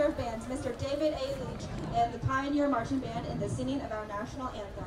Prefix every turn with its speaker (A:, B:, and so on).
A: Director of Bands, Mr. David A. Leach, and the Pioneer Marching Band in the singing of our national anthem.